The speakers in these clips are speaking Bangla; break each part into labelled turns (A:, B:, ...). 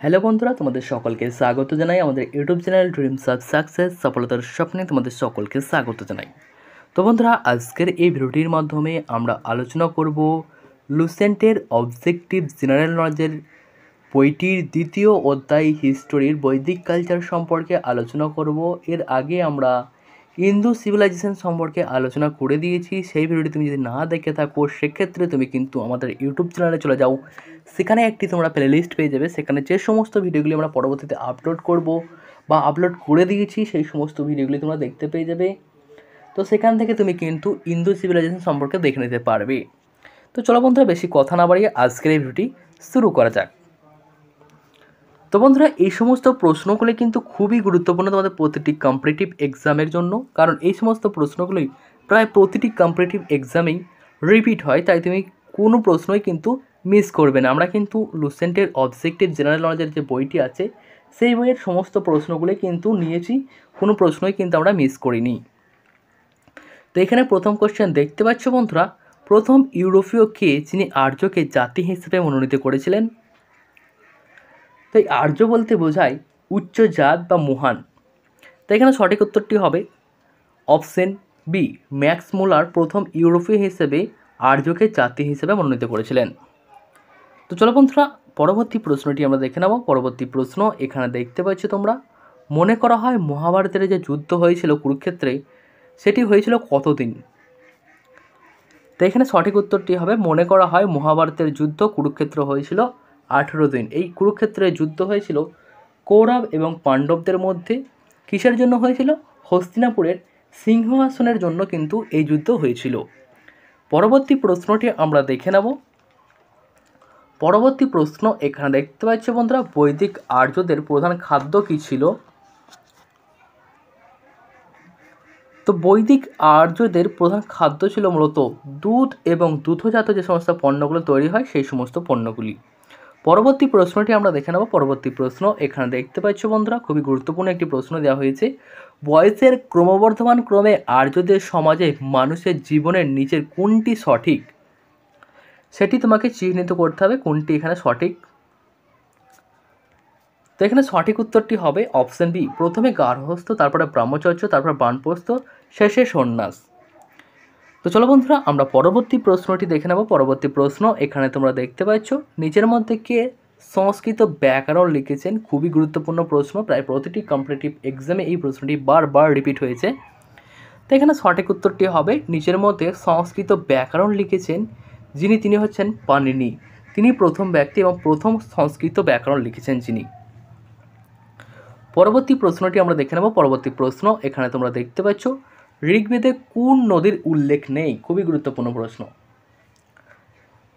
A: হ্যালো বন্ধুরা, তোমাদের সকলকে স্বাগত জানাই। আমাদের YouTube channel Dreams of Success সফলতার স্বপ্নে তোমাদের সকলকে স্বাগত জানাই। তো বন্ধুরা, আজকের এই ভিডিওটির মাধ্যমে আমরা আলোচনা করব লুসেন্টের অবজেক্টিভ জেনারেল নলেজের বইটির দ্বিতীয় অধ্যায় হিস্টোরির বৈদিক কালচার সম্পর্কে আলোচনা করব। এর আগে আমরা ইন্দু সিভিলাইজেশন সম্পর্কে আলোচনা করে দিয়েছি। সেই ভিডিওটি তুমি যদি না দেখে থাকো, সেক্ষেত্রে তুমি কিন্তু আমাদের ইউটিউব চ্যানেলে চলে যাও। সেখানে একটি তোমরা প্লে লিস্ট পেয়ে যাবে। সেখানে যে সমস্ত ভিডিওগুলি আমরা পরবর্তীতে আপলোড করব বা আপলোড করে দিয়েছি, সেই সমস্ত ভিডিওগুলি তোমরা দেখতে পেয়ে যাবে। তো সেখান থেকে তুমি কিন্তু ইন্দু সিভিলাইজেশন সম্পর্কে দেখে নিতে পারবে। তো চলো বন্ধুরা, বেশি কথা না বাড়িয়ে আজকের এই ভিডিওটি শুরু করা যাক। তো বন্ধুরা, এই সমস্ত প্রশ্নগুলি কিন্তু খুবই গুরুত্বপূর্ণ তোমাদের প্রতিটি কম্পিটিটিভ এক্সামের জন্য। কারণ এই সমস্ত প্রশ্নগুলি প্রায় প্রতিটি কম্পিটিটিভ এক্সামেই রিপিট হয়, তাই তুমি কোনো প্রশ্নই কিন্তু মিস করবে না। আমরা কিন্তু লুসেন্টের অবজেক্টিভ জেনারেল নলেজের যে বইটি আছে, সেই বইয়ের সমস্ত প্রশ্নগুলি কিন্তু নিয়েছি, কোনো প্রশ্নই কিন্তু আমরা মিস করিনি। তো এখানে প্রথম কোশ্চেন দেখতে পাচ্ছ বন্ধুরা, প্রথম ইউরোপীয় কে, যিনি আর্যকে জাতি হিসেবে মনোনীত করেছিলেন তো এই আর্য বলতে বোঝায় উচ্চ জাত বা মহান। তাই এখানে সঠিক উত্তরটি হবে অপশন বি ম্যাক্স মোলার প্রথম ইউরোপীয় হিসেবে আর্যকে জাতি হিসেবে মনোনীত করেছিলেন। তো চলো বন্ধুরা, পরবর্তী প্রশ্নটি আমরা দেখে নেব। পরবর্তী প্রশ্ন এখানে দেখতে পাচ্ছ তোমরা। মনে করা হয় মহাভারতের যে যুদ্ধ হয়েছিল কুরুক্ষেত্রে, সেটি হয়েছিল কতদিন? তো এখানে সঠিক উত্তরটি হবে, মনে করা হয় মহাভারতের যুদ্ধ কুরুক্ষেত্র হয়েছিল আঠেরো দিন। এই কুরুক্ষেত্রে যুদ্ধ হয়েছিল কৌরব এবং পাণ্ডবদের মধ্যে। কিসের জন্য হয়েছিল? হস্তিনাপুরের সিংহাসনের জন্য কিন্তু এই যুদ্ধ হয়েছিল। পরবর্তী প্রশ্নটি আমরা দেখে নেব। পরবর্তী প্রশ্ন এখানে দেখতে পাচ্ছি বন্ধুরা, বৈদিক আর্যদের প্রধান খাদ্য কী ছিল? তো বৈদিক আর্যদের প্রধান খাদ্য ছিল মূলত দুধ এবং দুধজাত যে সমস্ত পণ্যগুলো তৈরি হয়, সেই সমস্ত পণ্যগুলি। পরবর্তী প্রশ্নটি আমরা দেখে নেব। পরবর্তী প্রশ্ন এখানে দেখতে পাচ্ছ বন্ধুরা, খুবই গুরুত্বপূর্ণ একটি প্রশ্ন দেওয়া হয়েছে। বয়সের ক্রমবর্ধমান ক্রমে আর্যদের সমাজে মানুষের জীবনের নিচের কোনটি সঠিক? সেটি তোমাকে চিহ্নিত করতে হবে কোনটি এখানে সঠিক। তো এখানে সঠিক উত্তরটি হবে অপশন বি। প্রথমে গার্হস্থ তারপরে ব্রহ্মচর্য, তারপরে বানপ্রস্থ, শেষে সন্ন্যাস। তো চলো বন্ধুরা, আমরা পরবর্তী প্রশ্নটি দেখে নেব। পরবর্তী প্রশ্ন, এখানে তোমরা দেখতে পাচ্ছ, নিচের মধ্যে কে সংস্কৃত ব্যাকরণ লিখেছেন? খুবই গুরুত্বপূর্ণ প্রশ্ন, প্রায় প্রতিটি কম্পিটিটিভ এক্সামে এই প্রশ্নটি বারবার রিপিট হয়েছে। তো এখানে সঠিক উত্তরটি হবে, নিচের মধ্যে সংস্কৃত ব্যাকরণ লিখেছেন, যিনি, তিনি হচ্ছেন পানিনি। তিনি প্রথম ব্যক্তি এবং প্রথম সংস্কৃত ব্যাকরণ লিখেছেন যিনি। পরবর্তী প্রশ্নটি আমরা দেখে নেব, পরবর্তী প্রশ্ন, এখানে তোমরা দেখতে পাচ্ছ ঋগ্বেদে কোন নদীর উল্লেখ নেই? খুবই গুরুত্বপূর্ণ প্রশ্ন।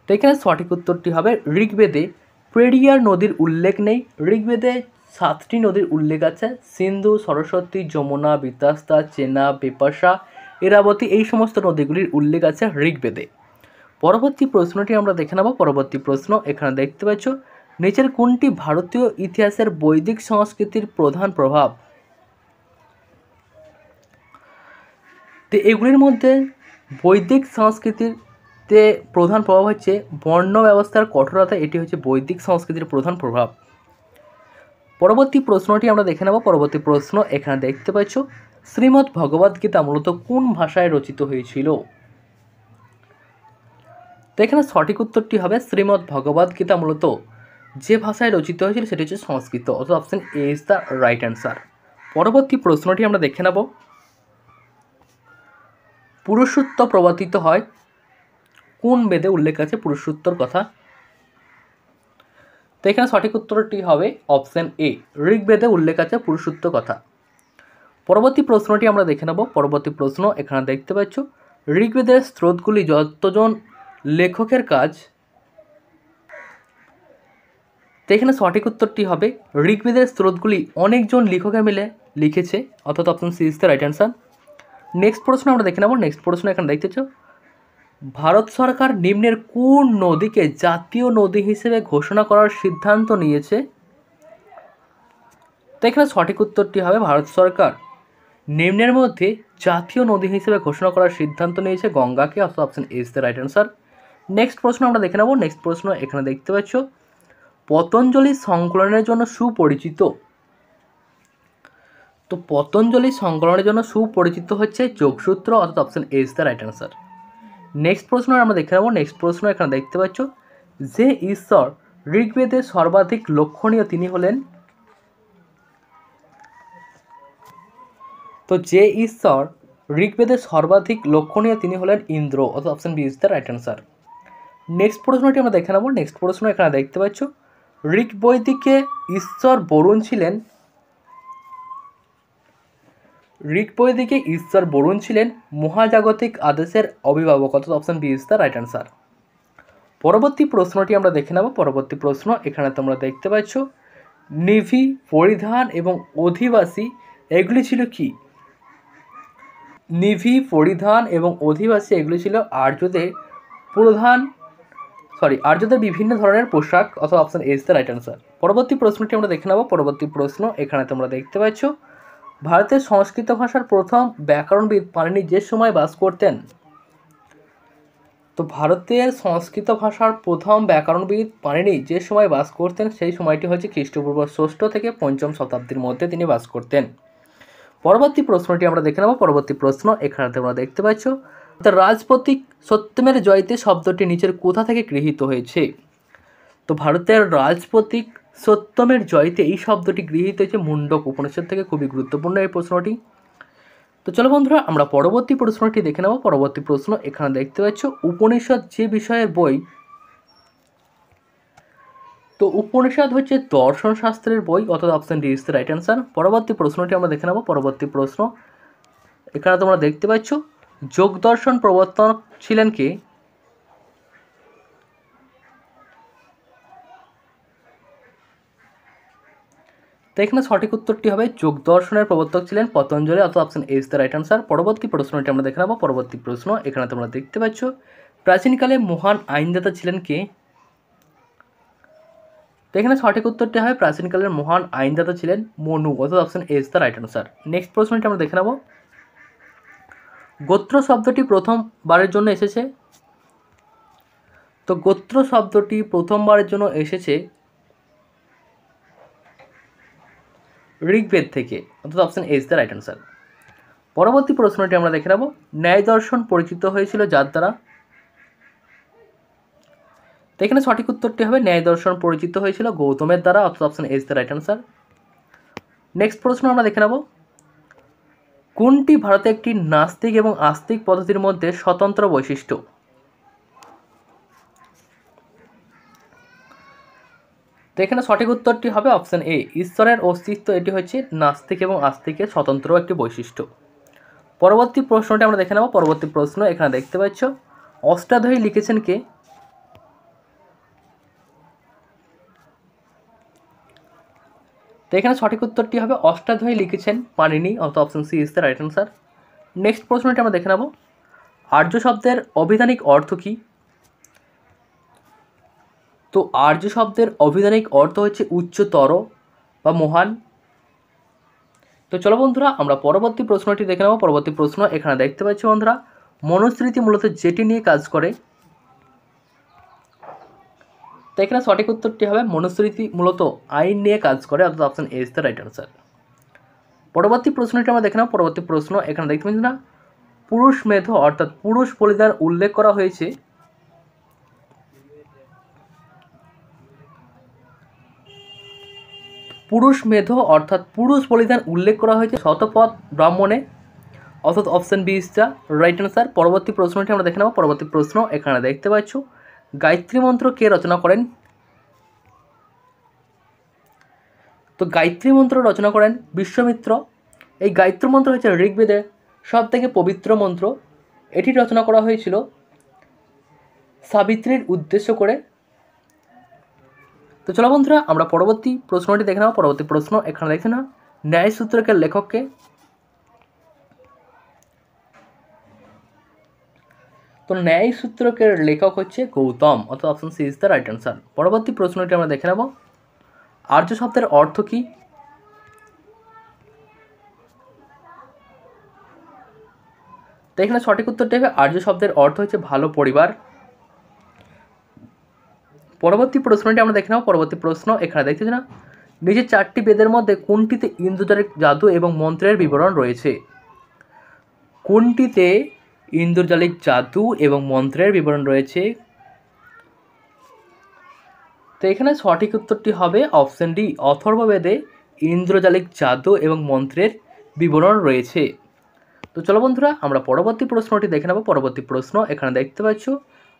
A: তো এখানে সঠিক উত্তরটি হবে ঋগ্বেদে প্রেডিয়ার নদীর উল্লেখ নেই। ঋগ্বেদে সাতটি নদীর উল্লেখ আছে। সিন্ধু, সরস্বতী, যমুনা, বিতাস্তা, চেনা বেপাসা এরাবতী, এই সমস্ত নদীগুলির উল্লেখ আছে ঋগ্বেদে। পরবর্তী প্রশ্নটি আমরা দেখে নেব। পরবর্তী প্রশ্ন, এখানে দেখতে পাচ্ছ, নিচের কোনটি ভারতীয় ইতিহাসের বৈদিক সংস্কৃতির প্রধান প্রভাব? তো এগুলির মধ্যে বৈদিক সংস্কৃতিতে প্রধান প্রভাব হচ্ছে বর্ণ ব্যবস্থার কঠোরতা। এটি হচ্ছে বৈদিক সংস্কৃতির প্রধান প্রভাব। পরবর্তী প্রশ্নটি আমরা দেখে নেব। পরবর্তী প্রশ্ন এখানে দেখতে পাচ্ছ, শ্রীমদ্ ভগবদ্গীতা মূলত কোন ভাষায় রচিত হয়েছিল? তো এখানে সঠিক উত্তরটি হবে শ্রীমদ্ ভগবদ্গীতা মূলত যে ভাষায় রচিত হয়েছিল সেটি হচ্ছে সংস্কৃত। অর্থাৎ option A is the right answer পরবর্তী প্রশ্নটি আমরা দেখে নেব। পুরুষোত্ত প্রবর্তিত হয়। কোন বেদে উল্লেখ আছে পুরুষোত্তর কথা? তো এখানে সঠিক উত্তরটি হবে অপশন এ। ঋগ্বেদে উল্লেখ আছে পুরুষোত্ত কথা। পরবর্তী প্রশ্নটি আমরা দেখে নেব। পরবর্তী প্রশ্ন এখানে দেখতে পাচ্ছ। ঋগ্বেদের স্রোতগুলি যতজন লেখকের কাজ, তো এখানে সঠিক উত্তরটি হবে। ঋগ্বেদের স্রোতগুলি অনেকজন লেখকের মিলে লিখেছে। অর্থাৎ option C is the right answer next প্রশ্ন আমরা দেখে নেব। নেক্সট প্রশ্ন এখানে দেখতেছ ভারত সরকার নিম্নের কোন নদীকে জাতীয় নদী হিসেবে ঘোষণা করার সিদ্ধান্ত নিয়েছে? তো এখানে সঠিক উত্তরটি হবে ভারত সরকার। নিম্নের মধ্যে জাতীয় নদী হিসেবে ঘোষণা করার সিদ্ধান্ত নিয়েছে গঙ্গাকে। অর্থাৎ option is the right answer next প্রশ্ন আমরা দেখে নেব। নেক্সট প্রশ্ন এখানে দেখতে পাচ্ছ। পতঞ্জলি সংকলনের জন্য সুপরিচিত। তো পতঞ্জলি সংকলনের জন্য সুপরিচিত হচ্ছে যোগসূত্র অর্থাৎ option A is the right answer next প্রশ্ন আমরা দেখে নেব। নেক্সট প্রশ্ন এখানে দেখতে পাচ্ছ যে ঈশ্বর ঋগ্বেদে সর্বাধিক লক্ষণীয় তিনি হলেন। তো যে ঈশ্বর ঋগ্বেদে সর্বাধিক লক্ষণীয় তিনি হলেন ইন্দ্র অর্থাৎ option B is the right answer next প্রশ্নটি আমরা দেখে নেব। নেক্সট প্রশ্ন এখানে দেখতে পাচ্ছ ঋগ বৈদিকে ঈশ্বর বরুণ ছিলেন ঋগ বৈদিকে ঈশ্বর বরুণ ছিলেন? মহাজাগতিক আদেশের অভিভাবক অর্থাৎ option B is the right answer পরবর্তী প্রশ্নটি আমরা দেখে নেব। পরবর্তী প্রশ্ন, এখানে তোমরা দেখতে পাচ্ছ, নিভি, পরিধান এবং অধিবাসী এগুলি ছিল কি? নিভি, পরিধান এবং অধিবাসী এগুলি ছিল আর্যদের প্রধান সরি আর্যদের বিভিন্ন ধরনের পোশাক অথবা option is the right answer পরবর্তী প্রশ্নটি আমরা দেখে নেব। পরবর্তী প্রশ্ন, এখানে তোমরা দেখতে পাচ্ছ ভারতের সংস্কৃত ভাষার প্রথম ব্যাকরণবিদ পাণিনি যে সময় বাস করতেন। তো ভারতের সংস্কৃত ভাষার প্রথম ব্যাকরণবিদ পাণিনি যে সময় বাস করতেন, সেই সময়টি হচ্ছে খ্রিস্টপূর্ব ষষ্ঠ থেকে পঞ্চম শতাব্দীর মধ্যে তিনি বাস করতেন। পরবর্তী প্রশ্নটি আমরা দেখে নেব। পরবর্তী প্রশ্ন এখানে তোমরা দেখতে পাচ্ছ। রাজপতিক সত্যমের জয়তে শব্দটি নিচের কোথা থেকে গৃহীত হয়েছে? তো ভারতের রাজপতিক সত্যমের জয়তে এই শব্দটি গৃহীত হয়েছে মুন্ডক উপনিষদ থেকে, খুবই গুরুত্বপূর্ণ এই প্রশ্নটি। তো চলো বন্ধুরা, আমরা পরবর্তী প্রশ্নটি দেখে নেব। পরবর্তী প্রশ্ন, এখানে দেখতে পাচ্ছ, উপনিষদ যে বিষয়ের বই, তো উপনিষদ হচ্ছে দর্শন শাস্ত্রের বই, অর্থাৎ option D is the right answer পরবর্তী প্রশ্নটি আমরা দেখে নেব, পরবর্তী প্রশ্ন। এখানে তোমরা দেখতে পাচ্ছ, যোগ দর্শন প্রবর্তক ছিলেন কে? এখানে সঠিক উত্তরটি হবে, যোগ দর্শনের প্রবর্তক ছিলেন পতঞ্জলি অথবা option is the right answer পরবর্তী প্রশ্নটি আমরা দেখে নেব, পরবর্তী প্রশ্ন, এখানে তোমরা দেখতে পাচ্ছ। প্রাচীনকালে মহান আইনদাতা ছিলেন কে? তো এখানে সঠিক উত্তরটি হবে, প্রাচীনকালের মহান আইনদাতা ছিলেন মনু, অথবা option is the right answer next প্রশ্নটি আমরা দেখে নেব। গোত্র শব্দটি প্রথমবারের জন্য এসেছে? তো গোত্র শব্দটি প্রথমবারের জন্য এসেছে ঋগ্বেদ থেকে অর্থাৎ option is the right answer পরবর্তী প্রশ্নটি আমরা দেখে নেব। ন্যায় দর্শন পরিচিত হয়েছিল যার দ্বারা? এখানে সঠিক উত্তরটি হবে, ন্যায় দর্শন পরিচিত হয়েছিল গৌতমের দ্বারা অর্থাৎ option is the right answer next প্রশ্ন আমরা দেখে নেব। কোনটি ভারতে একটি নাস্তিক এবং আস্তিক পদ্ধতির মধ্যে স্বতন্ত্র বৈশিষ্ট্য? তো এখানে সঠিক উত্তরটি হবে অপশান এ। ঈশ্বরের অস্তিত্ব এটি হচ্ছে নাস্তিক এবং আস্তিকের স্বতন্ত্র একটি বৈশিষ্ট্য। পরবর্তী প্রশ্নটি আমরা দেখে নেব। পরবর্তী প্রশ্ন এখানে দেখতে পাচ্ছ। অষ্টাধ্যায়ী লিখেছেন কে? তো এখানে সঠিক উত্তরটি হবে অষ্টাধ্যায়ী লিখেছেন পানিনি অর্থ option C is the right answer. Next প্রশ্নটি আমরা দেখে নেব। আর্য শব্দের অভিধানিক অর্থ কী? তো আর্য শব্দের অভিধানিক অর্থ হচ্ছে উচ্চতর বা মহান। তো চলো বন্ধুরা, আমরা পরবর্তী প্রশ্নটি দেখে নেব। পরবর্তী প্রশ্ন এখানে দেখতে পাচ্ছি বন্ধুরা, মনুস্মৃতি মূলত যেটি নিয়ে কাজ করে। তো এখানে সঠিক উত্তরটি হবে, মনুস্মৃতি মূলত আইন নিয়ে কাজ করে, অর্থাৎ option A is the right answer পরবর্তী প্রশ্নটি আমরা দেখে নেব। পরবর্তী প্রশ্ন এখানে দেখতে পাচ্ছি না পুরুষ মেধ, অর্থাৎ পুরুষ বলিদান উল্লেখ করা হয়েছে। পুরুষ মেধ অর্থাৎ পুরুষ বলিদান উল্লেখ করা হয়েছে শতপথ ব্রাহ্মণে। অর্থাৎ option B the right answer পরবর্তী প্রশ্নটি আমরা দেখে নেব। পরবর্তী প্রশ্ন এখানে দেখতে পাচ্ছ। গায়ত্রী মন্ত্র কে রচনা করেন? তো গায়ত্রী মন্ত্র রচনা করেন বিশ্বমিত্র। এই গায়ত্রী মন্ত্র হচ্ছে ঋগ্বেদের সব থেকে পবিত্র মন্ত্র। এটি রচনা করা হয়েছিল সাবিত্রীর উদ্দেশ্য করে। তো চলো বন্ধুরা, আমরা পরবর্তী প্রশ্নটি দেখে নেব পরবর্তী প্রশ্ন, এখানে দেখে না ন্যায় সূত্রকের লেখককে তো ন্যায় সূত্রকের লেখক হচ্ছে গৌতম, অর্থাৎ option C is the right answer পরবর্তী প্রশ্নটি আমরা দেখে নেব। আর্য শব্দের অর্থ কী? তো এখানে সঠিক উত্তরটি হবে, আর্য শব্দের অর্থ হচ্ছে ভালো পরিবার। পরবর্তী প্রশ্নটি আমরা দেখে নেব। পরবর্তী প্রশ্ন এখানে দেখতে না নিচে চারটি বেদের মধ্যে কোনটিতে ইন্দ্রজালিক জাদু এবং মন্ত্রের বিবরণ রয়েছে? কোনটিতে ইন্দ্রজালিক জাদু এবং মন্ত্রের বিবরণ রয়েছে? তো এখানে সঠিক উত্তরটি হবে অপশন ডি অথর্ববেদে ইন্দ্রজালিক জাদু এবং মন্ত্রের বিবরণ রয়েছে। তো চলো বন্ধুরা, আমরা পরবর্তী প্রশ্নটি দেখে নেব। পরবর্তী প্রশ্ন এখানে দেখতে পাচ্ছ।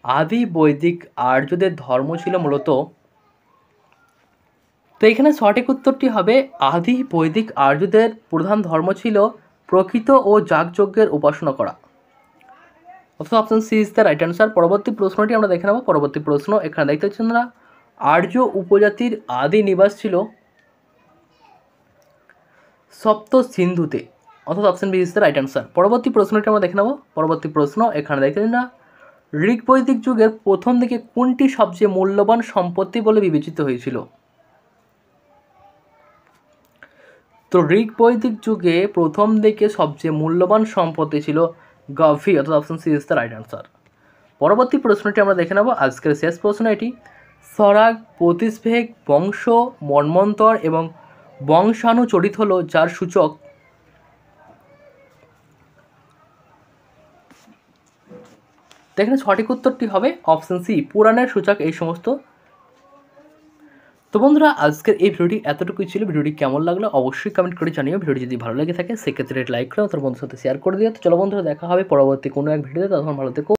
A: আদি বৈদিক আর্যদের ধর্ম ছিল মূলত। তো এখানে সঠিক উত্তরটি হবে আদি বৈদিক আর্যদের প্রধান ধর্ম ছিল প্রকৃত ও যাগযজ্ঞের উপাসনা করা। অর্থাৎ option C is the right answer পরবর্তী প্রশ্নটি আমরা দেখে নেব। পরবর্তী প্রশ্ন, এখানে দেখতে পাচ্ছেন না, আর্য উপজাতির আদি নিবাস ছিল সপ্ত সিন্ধুতে অর্থাৎ option B is the right answer পরবর্তী প্রশ্নটি আমরা দেখে নেব। পরবর্তী প্রশ্ন, এখানে দেখতে না ঋগ বৈদিক যুগের প্রথম দিকে কোনটি সবচেয়ে মূল্যবান সম্পত্তি বলে বিবেচিত হয়েছিল? তো ঋগ বৈদিক যুগে প্রথম দিকে সবচেয়ে মূল্যবান সম্পত্তি ছিল গভি অর্থাৎ option C is the right answer পরবর্তী প্রশ্নটি আমরা দেখে নেব। আজকের শেষ প্রশ্ন এটি। স্বরাগ প্রতিস্ভেগ বংশ মন্মন্তর এবং বংশানুচরিত হলো যার সূচক দেখেন সঠিক উত্তরটি হবে অপশন সি পুরাণের সূচক এই সমস্ত। তো বন্ধুরা, আজকের এই ভিডিওটি এতটুকুই ছিল। ভিডিওটি কেমন লাগল অবশ্যই কমেন্ট করে জানিও। ভিডিওটি যদি ভালো লেগে থাকে, সেক্ষেত্রে লাইক করে তোর বন্ধুর সাথে শেয়ার করে দিও। তো চলো বন্ধুরা, দেখা হবে পরবর্তী কোনো এক ভিডিওতে। তখন ভালো থেকো।